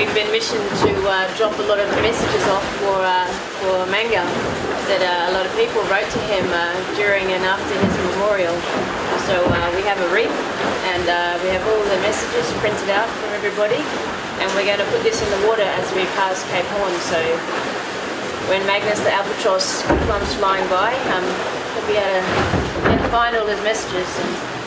we've been missioned to uh, drop a lot of the messages off for uh, for Magnus that uh, a lot of people wrote to him uh, during and after his memorial. So uh, we have a wreath and uh, we have all the messages printed out from everybody and we're going to put this in the water as we pass Cape Horn. So when Magnus the albatross comes flying by, um, he'll be able to, be able to find all his messages. And,